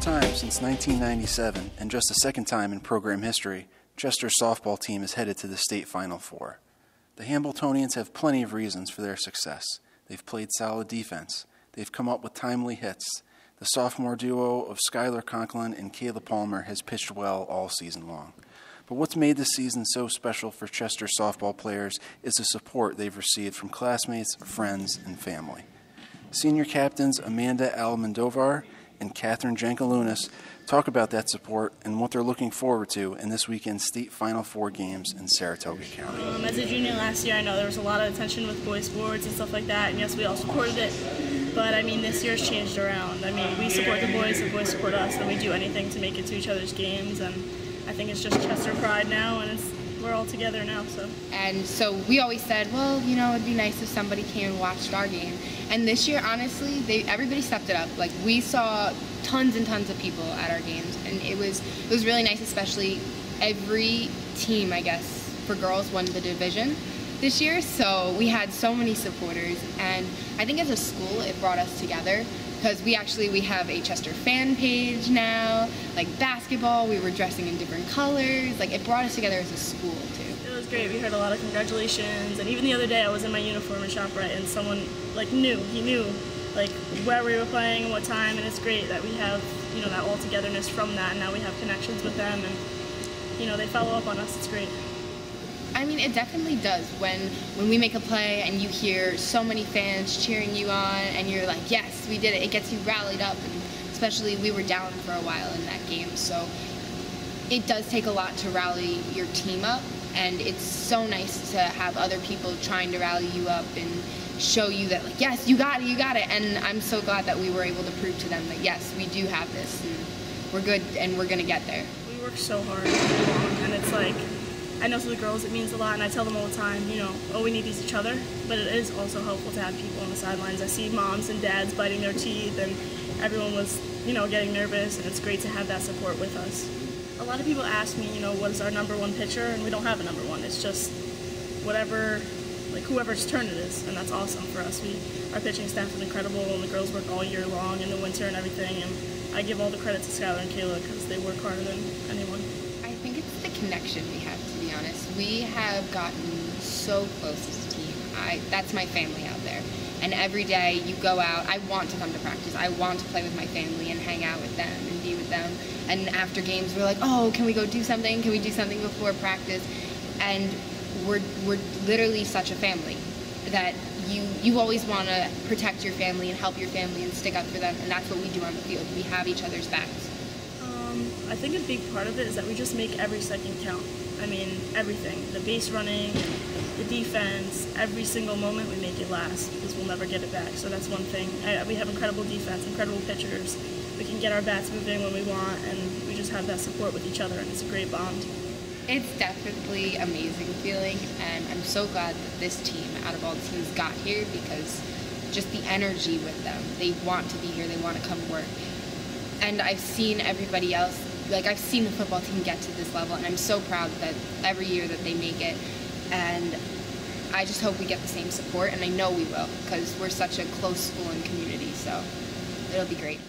Time since 1997, and just the second time in program history, Chester's softball team is headed to the state Final Four. The Hambletonians have plenty of reasons for their success. They've played solid defense. They've come up with timely hits. The sophomore duo of Skylar Conklin and Kayla Palmer has pitched well all season long. But what's made this season so special for Chester softball players is the support they've received from classmates, friends, and family. Senior captains Amanda Almendovar and Catherine Jankalunas talk about that support and what they're looking forward to in this weekend's state Final Four games in Saratoga County. Um, as a junior last year, I know there was a lot of attention with boys boards and stuff like that, and yes, we all supported it. But I mean, this year's changed around. I mean, we support the boys, the boys support us, and we do anything to make it to each other's games. And I think it's just Chester pride now, and it's we're all together now. So. And so we always said, well, you know, it'd be nice if somebody came and watched our game. And this year, honestly, they everybody stepped it up. Like we saw tons and tons of people at our games, and it was it was really nice. Especially every team, I guess, for girls won the division this year, so we had so many supporters, and I think as a school, it brought us together because we actually we have a Chester fan page now. Like basketball, we were dressing in different colors. Like it brought us together as a school too. It was great. We heard a lot of congratulations, and even the other day, I was in my uniform in Shoprite, and someone like knew he knew like where we were playing and what time, and it's great that we have you know that all togetherness from that, and now we have connections with them, and you know they follow up on us. It's great. I mean, it definitely does. When when we make a play and you hear so many fans cheering you on, and you're like, "Yes, we did it!" It gets you rallied up, and especially we were down for a while in that game, so it does take a lot to rally your team up, and it's so nice to have other people trying to rally you up and show you that, like, yes, you got it, you got it. And I'm so glad that we were able to prove to them that yes, we do have this, and we're good, and we're gonna get there. We work so hard, and it's like I know to the girls it means a lot, and I tell them all the time, you know, oh, we need each other, but it is also helpful to have people on the sidelines. I see moms and dads biting their teeth, and everyone was, you know, getting nervous, and it's great to have that support with us. A lot of people ask me, you know, what is our number one pitcher, and we don't have a number one. It's just whatever, like whoever's turn it is, and that's awesome for us. We, our pitching staff is incredible, and the girls work all year long in the winter and everything, and I give all the credit to Skylar and Kayla because they work harder than anyone. I think it's the connection we have to be honest. We have gotten so close as a team. I that's my family out there. And every day you go out, I want to come to practice. I want to play with my family and hang out with them and be with them. And after games, we're like, oh, can we go do something? Can we do something before practice? And we're, we're literally such a family that you, you always want to protect your family and help your family and stick up for them. And that's what we do on the field. We have each other's backs. Um, I think a big part of it is that we just make every second count. I mean, everything. The base running, the defense, every single moment we make it last because we'll never get it back. So that's one thing. I, we have incredible defense, incredible pitchers. We can get our bats moving when we want, and we just have that support with each other, and it's a great bond. It's definitely amazing feeling, and I'm so glad that this team, out of all the teams, got here because just the energy with them. They want to be here. They want to come work. And I've seen everybody else like I've seen the football team get to this level, and I'm so proud that every year that they make it. And I just hope we get the same support, and I know we will because we're such a close school and community. So it'll be great.